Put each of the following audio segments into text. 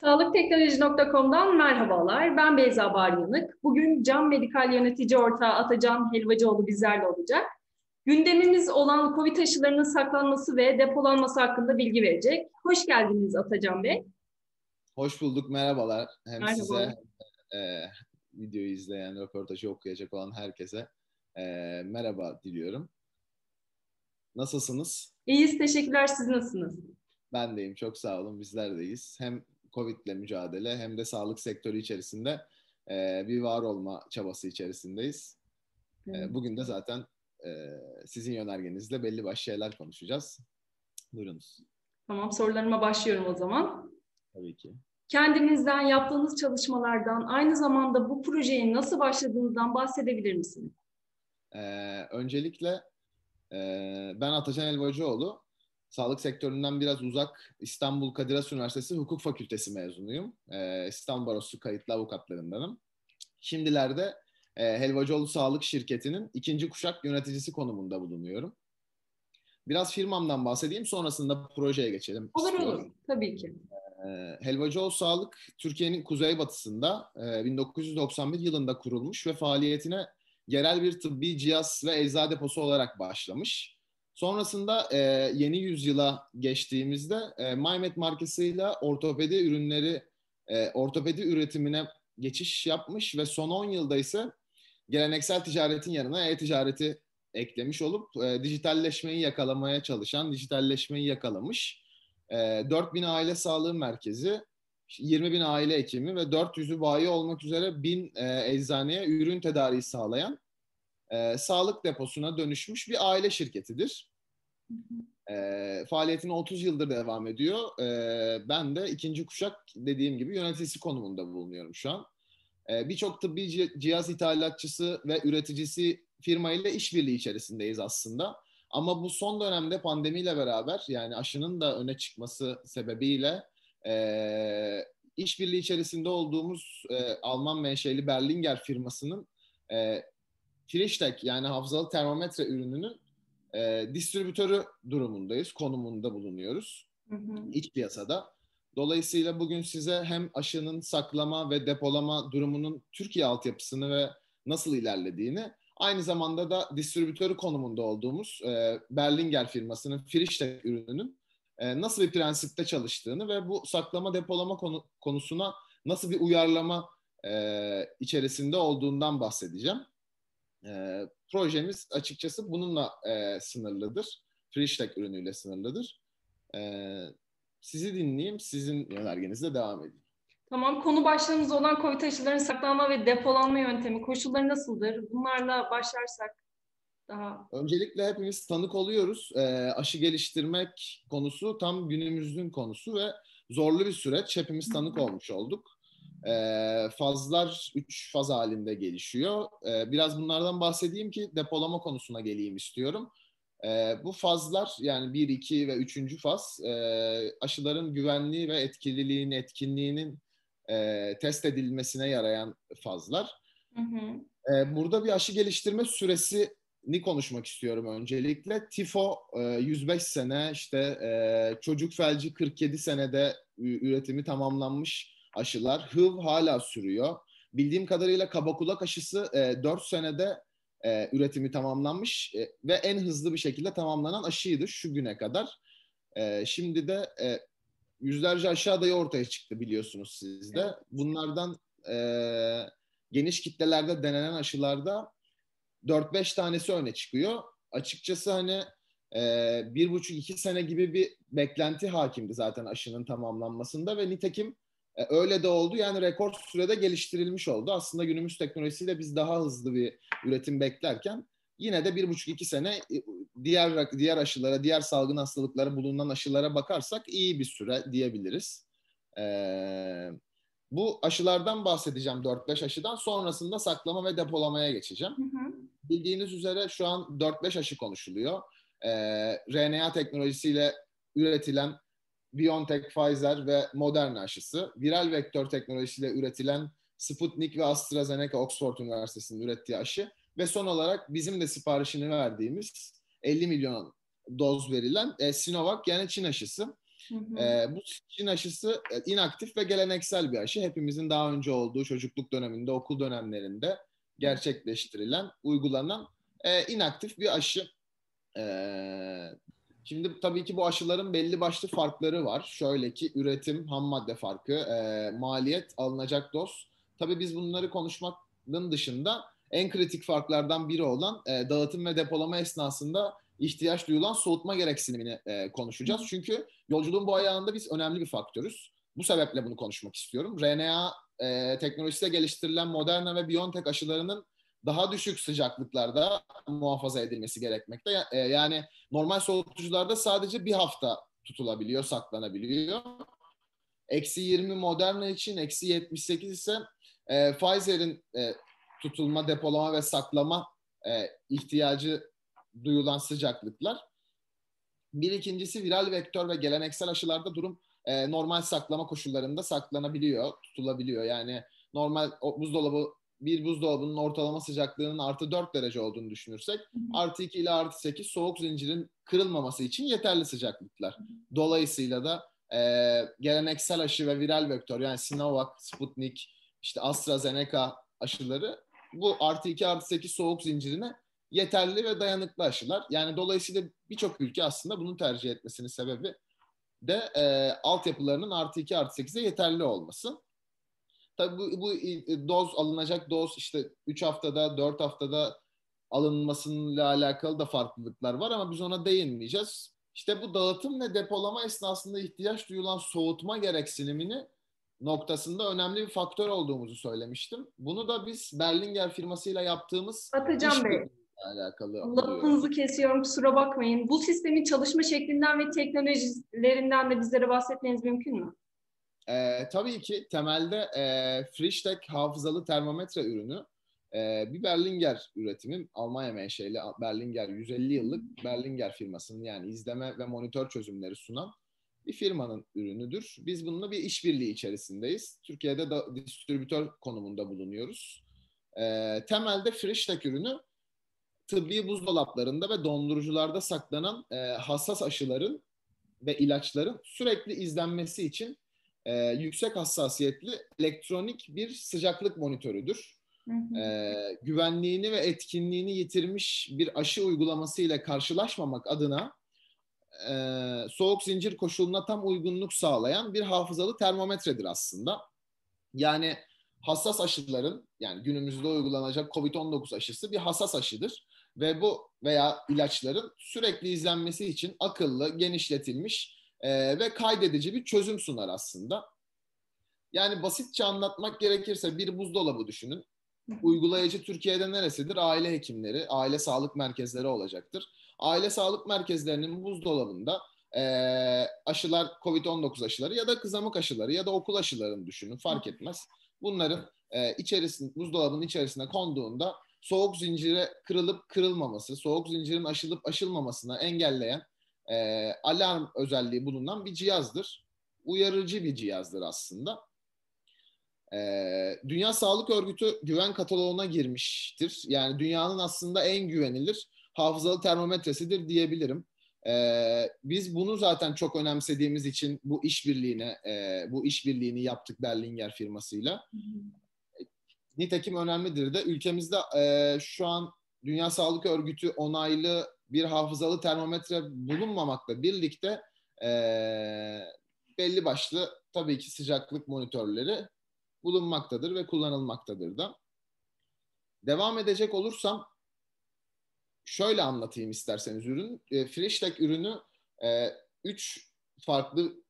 Sağlıkteknoloji.com'dan merhabalar. Ben Beyza Baryanık. Bugün Can Medikal Yönetici Ortağı Atacan Helvacıoğlu bizlerle olacak. Gündemimiz olan COVID aşılarının saklanması ve depolanması hakkında bilgi verecek. Hoş geldiniz Atacan Bey. Hoş bulduk, merhabalar. Hem Merhaba. size e, videoyu izleyen, röportajı okuyacak olan herkese e, merhaba diliyorum. Nasılsınız? İyiyiz, teşekkürler. Siz nasılsınız? Ben deyim, çok sağ olun. Bizler deyiz. Hem Covid'le mücadele hem de sağlık sektörü içerisinde e, bir var olma çabası içerisindeyiz. E, bugün de zaten e, sizin yönergenizle belli başlı şeyler konuşacağız. Buyurunuz. Tamam, sorularıma başlıyorum o zaman. Tabii ki. Kendinizden, yaptığınız çalışmalardan, aynı zamanda bu projeyi nasıl başladığınızdan bahsedebilir misiniz? Ee, öncelikle e, ben Atacan Elbacıoğlu sağlık sektöründen biraz uzak İstanbul Kadir Has Üniversitesi Hukuk Fakültesi mezunuyum. Ee, İstanbul Barosu kayıtlı avukatlarındanım. Şimdilerde e, Helvacıoğlu Sağlık Şirketi'nin ikinci kuşak yöneticisi konumunda bulunuyorum. Biraz firmamdan bahsedeyim sonrasında projeye geçelim. Olur istiyorum. olur tabii ki. Ee, Helvacıoğlu Sağlık Türkiye'nin kuzeybatısında e, 1991 yılında kurulmuş ve faaliyetine yerel bir tıbbi cihaz ve eczacı deposu olarak başlamış. Sonrasında e, yeni yüzyıla geçtiğimizde e, MyMed markasıyla ortopedi ürünleri, e, ortopedi üretimine geçiş yapmış ve son 10 yılda ise geleneksel ticaretin yanına e-ticareti eklemiş olup e, dijitalleşmeyi yakalamaya çalışan, dijitalleşmeyi yakalamış. E, 4000 aile sağlığı merkezi, 20 bin aile hekimi ve 400'ü bayi olmak üzere 1000 e, eczaneye ürün tedariği sağlayan e, sağlık deposuna dönüşmüş bir aile şirketidir. E, faaliyetine 30 yıldır devam ediyor. E, ben de ikinci kuşak dediğim gibi yöneticisi konumunda bulunuyorum şu an. E, Birçok tıbbi cihaz ithalatçısı ve üreticisi firma ile işbirliği içerisindeyiz aslında. Ama bu son dönemde pandemiyle beraber yani aşının da öne çıkması sebebiyle e, işbirliği içerisinde olduğumuz e, Alman menşeli Berlinger firmasının e, Frishtek yani hafızalı termometre ürününün e, distribütörü durumundayız, konumunda bulunuyoruz hı hı. iç piyasada. Dolayısıyla bugün size hem aşının saklama ve depolama durumunun Türkiye altyapısını ve nasıl ilerlediğini, aynı zamanda da distribütörü konumunda olduğumuz e, Berlinger firmasının Frishtek ürününün e, nasıl bir prensipte çalıştığını ve bu saklama depolama konu, konusuna nasıl bir uyarlama e, içerisinde olduğundan bahsedeceğim. E, projemiz açıkçası bununla e, sınırlıdır. Freeshtag ürünüyle sınırlıdır. E, sizi dinleyeyim, sizin yönergenizle devam edeyim. Tamam, konu başlığımız olan COVID aşılarının saklanma ve depolanma yöntemi, koşulları nasıldır? Bunlarla başlarsak daha... Öncelikle hepimiz tanık oluyoruz. E, aşı geliştirmek konusu tam günümüzün konusu ve zorlu bir süreç. Hepimiz tanık olmuş olduk. E, fazlar 3 faz halinde gelişiyor. E, biraz bunlardan bahsedeyim ki depolama konusuna geleyim istiyorum. E, bu fazlar yani 1, 2 ve 3. faz e, aşıların güvenliği ve etkililiğinin, etkinliğinin e, test edilmesine yarayan fazlar. Hı hı. E, burada bir aşı geliştirme süresi ni konuşmak istiyorum öncelikle. Tifo 105 sene, işte çocuk felci 47 senede üretimi tamamlanmış aşılar. HIV hala sürüyor. Bildiğim kadarıyla kaba kulak aşısı e, 4 senede e, üretimi tamamlanmış e, ve en hızlı bir şekilde tamamlanan aşıydı şu güne kadar. E, şimdi de e, yüzlerce aşı adayı ortaya çıktı biliyorsunuz siz de. Bunlardan e, geniş kitlelerde denenen aşılarda 4-5 tanesi öne çıkıyor. Açıkçası hani e, bir buçuk iki sene gibi bir beklenti hakimdi zaten aşının tamamlanmasında ve nitekim e, öyle de oldu. Yani rekor sürede geliştirilmiş oldu. Aslında günümüz teknolojisiyle biz daha hızlı bir üretim beklerken yine de bir buçuk iki sene e, diğer diğer aşılara, diğer salgın hastalıklara bulunan aşılara bakarsak iyi bir süre diyebiliriz. Ee, bu aşılardan bahsedeceğim 4-5 aşıdan. Sonrasında saklama ve depolamaya geçeceğim. Hı hı. Bildiğiniz üzere şu an 4-5 aşı konuşuluyor. Ee, RNA teknolojisiyle üretilen BioNTech, Pfizer ve Moderna aşısı, viral vektör teknolojisiyle üretilen Sputnik ve AstraZeneca Oxford Üniversitesi'nin ürettiği aşı ve son olarak bizim de siparişini verdiğimiz 50 milyon doz verilen e, Sinovac yani Çin aşısı. Hı hı. E, bu Çin aşısı e, inaktif ve geleneksel bir aşı. Hepimizin daha önce olduğu çocukluk döneminde, okul dönemlerinde gerçekleştirilen, uygulanan e, inaktif bir aşı. E, şimdi tabii ki bu aşıların belli başlı farkları var. Şöyle ki üretim, ham madde farkı, e, maliyet, alınacak doz. Tabii biz bunları konuşmanın dışında en kritik farklardan biri olan e, dağıtım ve depolama esnasında ihtiyaç duyulan soğutma gereksinimini e, konuşacağız. Çünkü yolculuğun bu ayağında biz önemli bir faktörüz. Bu sebeple bunu konuşmak istiyorum. RNA e, teknolojisiyle geliştirilen Moderna ve BioNTech aşılarının daha düşük sıcaklıklarda muhafaza edilmesi gerekmekte. E, yani normal soğutucularda sadece bir hafta tutulabiliyor, saklanabiliyor. Eksi 20 Moderna için, eksi 78 ise e, Pfizer'in e, tutulma, depolama ve saklama e, ihtiyacı duyulan sıcaklıklar. Bir ikincisi viral vektör ve geleneksel aşılarda durum e, normal saklama koşullarında saklanabiliyor, tutulabiliyor. Yani normal o, buzdolabı bir buzdolabının ortalama sıcaklığının artı 4 derece olduğunu düşünürsek artı 2 ile artı 8 soğuk zincirin kırılmaması için yeterli sıcaklıklar. Dolayısıyla da e, geleneksel aşı ve viral vektör yani Sinovac, Sputnik, işte AstraZeneca aşıları bu artı 2 artı 8 soğuk zincirine yeterli ve dayanıklı aşılar. Yani dolayısıyla birçok ülke aslında bunu tercih etmesinin sebebi de e, altyapılarının artı 2 artı 8'e yeterli olması. Tabii bu, bu doz alınacak doz işte 3 haftada 4 haftada alınmasıyla alakalı da farklılıklar var ama biz ona değinmeyeceğiz. İşte bu dağıtım ve depolama esnasında ihtiyaç duyulan soğutma gereksinimini noktasında önemli bir faktör olduğumuzu söylemiştim. Bunu da biz Berlinger firmasıyla yaptığımız Atacan Bey alakalı. Lafınızı kesiyorum kusura bakmayın. Bu sistemin çalışma şeklinden ve teknolojilerinden de bizlere bahsetmeniz mümkün mü? Ee, tabii ki temelde e, Frischtek hafızalı termometre ürünü e, bir Berlinger üretimi. Almanya menşeli Berlinger 150 yıllık Berlinger firmasının yani izleme ve monitör çözümleri sunan bir firmanın ürünüdür. Biz bununla bir işbirliği içerisindeyiz. Türkiye'de de distribütör konumunda bulunuyoruz. E, temelde Frischtek ürünü tıbbi buzdolaplarında ve dondurucularda saklanan e, hassas aşıların ve ilaçların sürekli izlenmesi için e, yüksek hassasiyetli elektronik bir sıcaklık monitörüdür. Hı hı. E, güvenliğini ve etkinliğini yitirmiş bir aşı uygulaması ile karşılaşmamak adına e, soğuk zincir koşuluna tam uygunluk sağlayan bir hafızalı termometredir aslında. Yani hassas aşıların yani günümüzde uygulanacak COVID-19 aşısı bir hassas aşıdır ve bu veya ilaçların sürekli izlenmesi için akıllı, genişletilmiş e, ve kaydedici bir çözüm sunar aslında. Yani basitçe anlatmak gerekirse bir buzdolabı düşünün. Uygulayıcı Türkiye'de neresidir? Aile hekimleri, aile sağlık merkezleri olacaktır. Aile sağlık merkezlerinin buzdolabında e, aşılar, COVID-19 aşıları ya da kızamık aşıları ya da okul aşılarını düşünün fark etmez. Bunların e, içerisinde, buzdolabının içerisine konduğunda soğuk zincire kırılıp kırılmaması, soğuk zincirin aşılıp aşılmamasına engelleyen e, alarm özelliği bulunan bir cihazdır. Uyarıcı bir cihazdır aslında. E, Dünya Sağlık Örgütü güven kataloğuna girmiştir. Yani dünyanın aslında en güvenilir hafızalı termometresidir diyebilirim. Ee, biz bunu zaten çok önemsediğimiz için bu işbirliğine, e, bu işbirliğini yaptık Berlinger firmasıyla. Nitekim önemlidir de ülkemizde e, şu an Dünya Sağlık Örgütü onaylı bir hafızalı termometre bulunmamakla birlikte e, belli başlı tabii ki sıcaklık monitörleri bulunmaktadır ve kullanılmaktadır da. Devam edecek olursam şöyle anlatayım isterseniz ürün. E, Freshtek ürünü e, üç farklı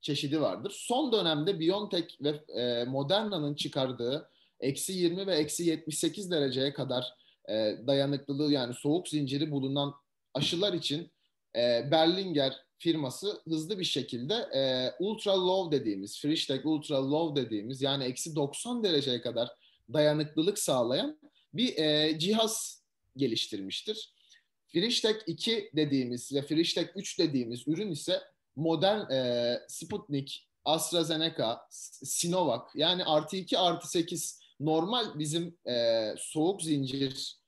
çeşidi vardır. Son dönemde BioNTech ve e, Moderna'nın çıkardığı eksi 20 ve eksi 78 dereceye kadar e, dayanıklılığı yani soğuk zinciri bulunan aşılar için e, Berlinger firması hızlı bir şekilde e, ultra low dediğimiz, Frischtek ultra low dediğimiz yani eksi 90 dereceye kadar dayanıklılık sağlayan bir e, cihaz geliştirmiştir. Frishtek 2 dediğimiz ve Frishtek 3 dediğimiz ürün ise modern e, Sputnik, AstraZeneca, Sinovac yani artı 2 artı 8 normal bizim e, soğuk zincir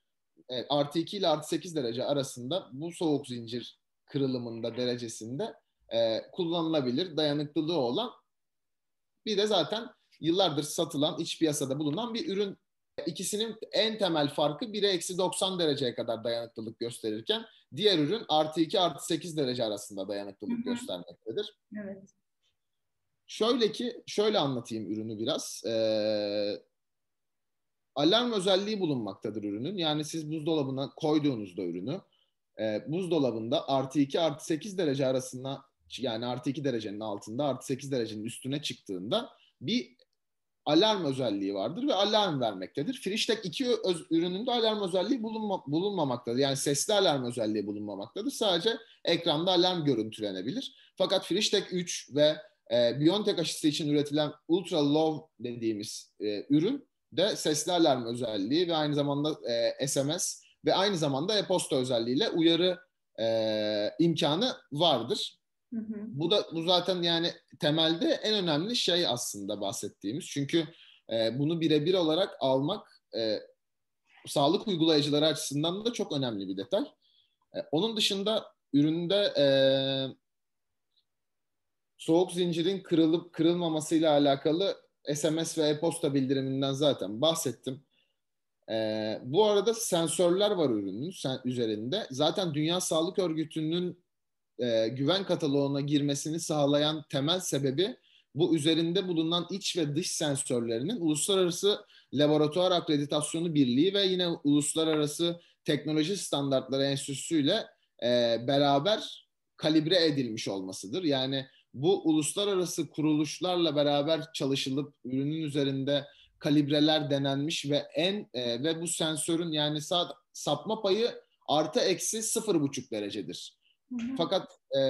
e, artı 2 ile artı 8 derece arasında bu soğuk zincir kırılımında derecesinde e, kullanılabilir, dayanıklılığı olan bir de zaten yıllardır satılan, iç piyasada bulunan bir ürün. İkisinin en temel farkı biri eksi 90 dereceye kadar dayanıklılık gösterirken diğer ürün artı 2 artı 8 derece arasında dayanıklılık hı hı. göstermektedir. Evet. Şöyle ki, şöyle anlatayım ürünü biraz. Ee, alarm özelliği bulunmaktadır ürünün. Yani siz buzdolabına koyduğunuzda ürünü, e, buzdolabında artı 2 artı 8 derece arasında yani artı 2 derecenin altında artı 8 derecenin üstüne çıktığında bir alarm özelliği vardır ve alarm vermektedir. Frishtek 2 öz, ürününde alarm özelliği bulunma, bulunmamaktadır. Yani sesli alarm özelliği bulunmamaktadır. Sadece ekranda alarm görüntülenebilir. Fakat Frishtek 3 ve e, Biontech aşısı için üretilen Ultra Low dediğimiz e, ürün de sesli alarm özelliği ve aynı zamanda e, SMS ve aynı zamanda e-posta özelliğiyle uyarı e, imkanı vardır. Hı hı. Bu da bu zaten yani temelde en önemli şey aslında bahsettiğimiz. Çünkü e, bunu birebir olarak almak e, sağlık uygulayıcıları açısından da çok önemli bir detay. E, onun dışında üründe e, soğuk zincirin kırılıp kırılmamasıyla alakalı SMS ve e-posta bildiriminden zaten bahsettim. Ee, bu arada sensörler var ürünün sen, üzerinde. Zaten Dünya Sağlık Örgütü'nün e, güven kataloğuna girmesini sağlayan temel sebebi bu üzerinde bulunan iç ve dış sensörlerinin uluslararası laboratuvar akreditasyonu birliği ve yine uluslararası teknoloji standartları enstitüsü ile e, beraber kalibre edilmiş olmasıdır. Yani bu uluslararası kuruluşlarla beraber çalışılıp ürünün üzerinde kalibreler denenmiş ve en e, ve bu sensörün yani sağ, sapma payı artı eksi sıfır buçuk derecedir. Fakat e,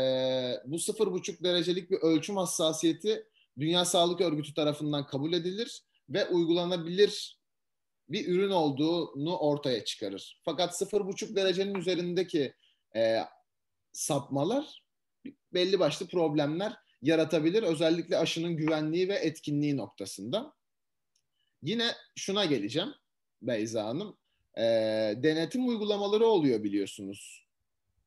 bu sıfır buçuk derecelik bir ölçüm hassasiyeti Dünya Sağlık Örgütü tarafından kabul edilir ve uygulanabilir bir ürün olduğunu ortaya çıkarır. Fakat sıfır buçuk derecenin üzerindeki e, sapmalar belli başlı problemler yaratabilir. Özellikle aşının güvenliği ve etkinliği noktasında. Yine şuna geleceğim Beyza Hanım. E, denetim uygulamaları oluyor biliyorsunuz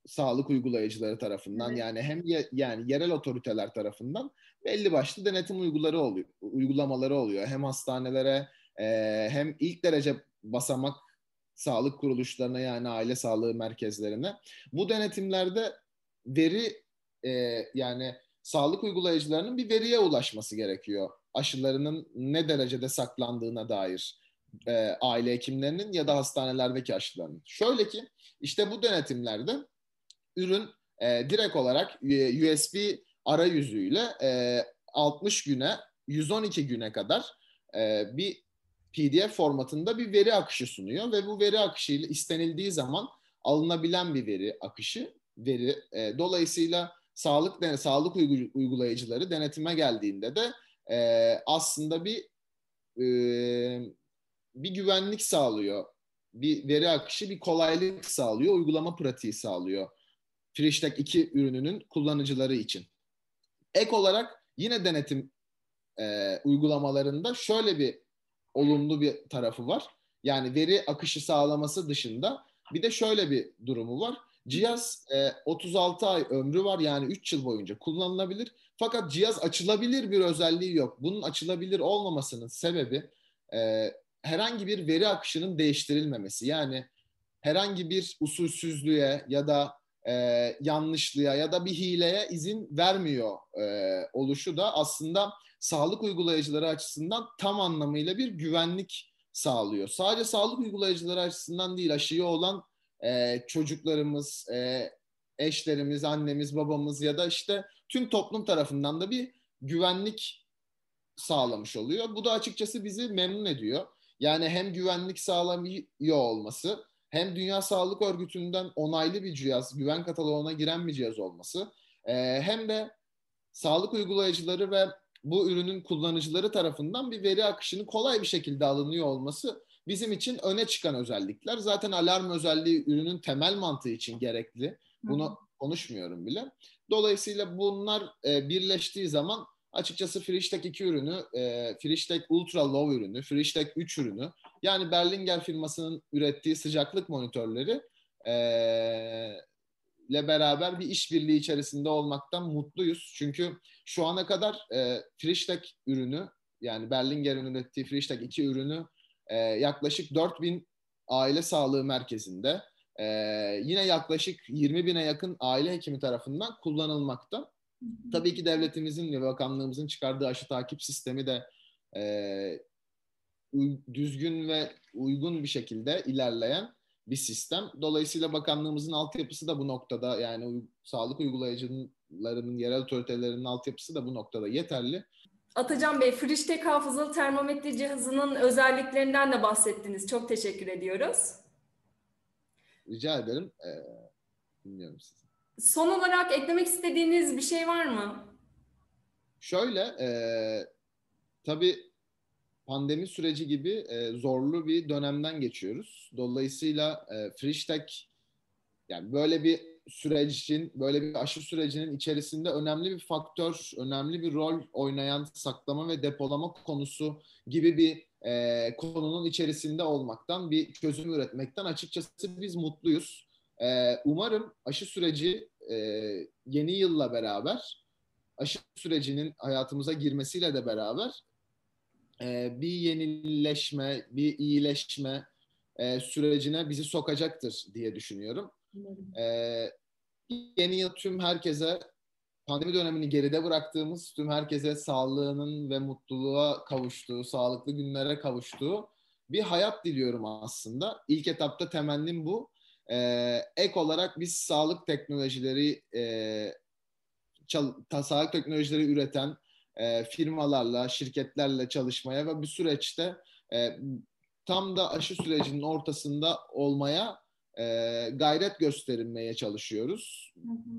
sağlık uygulayıcıları tarafından evet. yani hem ye, yani yerel otoriteler tarafından belli başlı denetim uyguları oluyor, uygulamaları oluyor. Hem hastanelere e, hem ilk derece basamak sağlık kuruluşlarına yani aile sağlığı merkezlerine. Bu denetimlerde veri e, yani sağlık uygulayıcılarının bir veriye ulaşması gerekiyor. Aşılarının ne derecede saklandığına dair e, aile hekimlerinin ya da hastanelerdeki aşılarının. Şöyle ki işte bu denetimlerde ürün e, direkt olarak e, USB arayüzüyle e, 60 güne 112 güne kadar e, bir PDF formatında bir veri akışı sunuyor ve bu veri akışıyla istenildiği zaman alınabilen bir veri akışı veri. E, dolayısıyla sağlık sağlık uygulayıcıları denetime geldiğinde de e, aslında bir e, bir güvenlik sağlıyor. Bir veri akışı bir kolaylık sağlıyor, uygulama pratiği sağlıyor Freshtek 2 ürününün kullanıcıları için. Ek olarak yine denetim e, uygulamalarında şöyle bir olumlu bir tarafı var. Yani veri akışı sağlaması dışında bir de şöyle bir durumu var. Cihaz e, 36 ay ömrü var yani 3 yıl boyunca kullanılabilir. Fakat cihaz açılabilir bir özelliği yok. Bunun açılabilir olmamasının sebebi e, herhangi bir veri akışının değiştirilmemesi. Yani herhangi bir usulsüzlüğe ya da e, yanlışlığa ya da bir hileye izin vermiyor e, oluşu da aslında sağlık uygulayıcıları açısından tam anlamıyla bir güvenlik sağlıyor. Sadece sağlık uygulayıcıları açısından değil aşıyı olan e, çocuklarımız, e, eşlerimiz, annemiz, babamız ya da işte tüm toplum tarafından da bir güvenlik sağlamış oluyor. Bu da açıkçası bizi memnun ediyor. Yani hem güvenlik sağlamıyor olması hem Dünya Sağlık Örgütü'nden onaylı bir cihaz, güven kataloğuna giren bir cihaz olması e, hem de sağlık uygulayıcıları ve bu ürünün kullanıcıları tarafından bir veri akışının kolay bir şekilde alınıyor olması bizim için öne çıkan özellikler. Zaten alarm özelliği ürünün temel mantığı için gerekli. Bunu konuşmuyorum bile. Dolayısıyla bunlar e, birleştiği zaman açıkçası Frishtek 2 ürünü, e, Frishtek Ultra Low ürünü, Frishtek 3 ürünü yani Berlinger firmasının ürettiği sıcaklık monitörleri e, ile beraber bir işbirliği içerisinde olmaktan mutluyuz. Çünkü şu ana kadar e, Friştek ürünü yani Berlinger'in ürettiği Friştek iki ürünü e, yaklaşık 4000 aile sağlığı merkezinde e, yine yaklaşık 20 bine yakın aile hekimi tarafından kullanılmakta. Tabii ki devletimizin ve bakanlığımızın çıkardığı aşı takip sistemi de e, düzgün ve uygun bir şekilde ilerleyen bir sistem. Dolayısıyla bakanlığımızın altyapısı da bu noktada yani sağlık uygulayıcılarının, yerel otoritelerinin altyapısı da bu noktada yeterli. Atacan Bey, Friştek hafızalı termometre cihazının özelliklerinden de bahsettiniz. Çok teşekkür ediyoruz. Rica ederim. Ee, dinliyorum sizi. Son olarak eklemek istediğiniz bir şey var mı? Şöyle, e, tabii pandemi süreci gibi e, zorlu bir dönemden geçiyoruz. Dolayısıyla e, Friştek yani böyle bir sürecin, böyle bir aşı sürecinin içerisinde önemli bir faktör, önemli bir rol oynayan saklama ve depolama konusu gibi bir e, konunun içerisinde olmaktan, bir çözüm üretmekten açıkçası biz mutluyuz. E, umarım aşı süreci e, yeni yılla beraber, aşı sürecinin hayatımıza girmesiyle de beraber e, bir yenileşme, bir iyileşme e, sürecine bizi sokacaktır diye düşünüyorum. E, yeni yıl tüm herkese pandemi dönemini geride bıraktığımız, tüm herkese sağlığının ve mutluluğa kavuştuğu, sağlıklı günlere kavuştuğu bir hayat diliyorum aslında. İlk etapta temennim bu. Ee, ek olarak biz sağlık teknolojileri, e, çal, sağlık teknolojileri üreten e, firmalarla, şirketlerle çalışmaya ve bu süreçte e, tam da aşı sürecinin ortasında olmaya e, gayret gösterilmeye çalışıyoruz.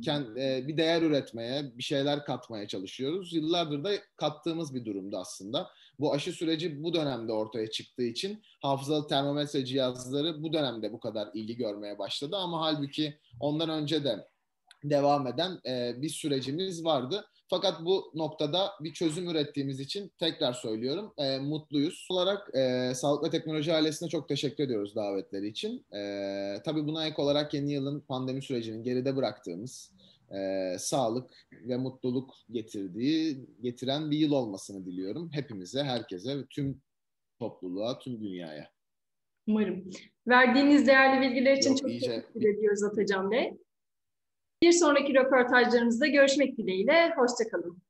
Kend, e, bir değer üretmeye, bir şeyler katmaya çalışıyoruz. Yıllardır da kattığımız bir durumda aslında. Bu aşı süreci bu dönemde ortaya çıktığı için hafızalı termometre cihazları bu dönemde bu kadar ilgi görmeye başladı. Ama halbuki ondan önce de devam eden e, bir sürecimiz vardı. Fakat bu noktada bir çözüm ürettiğimiz için tekrar söylüyorum e, mutluyuz. Olarak e, Sağlık ve Teknoloji ailesine çok teşekkür ediyoruz davetleri için. E, tabii buna ek olarak yeni yılın pandemi sürecinin geride bıraktığımız e, sağlık ve mutluluk getirdiği, getiren bir yıl olmasını diliyorum. Hepimize, herkese ve tüm topluluğa, tüm dünyaya. Umarım. Verdiğiniz değerli bilgiler için Yok, çok iyice... teşekkür ediyoruz Atacan Bey. Bir sonraki röportajlarımızda görüşmek dileğiyle. Hoşçakalın.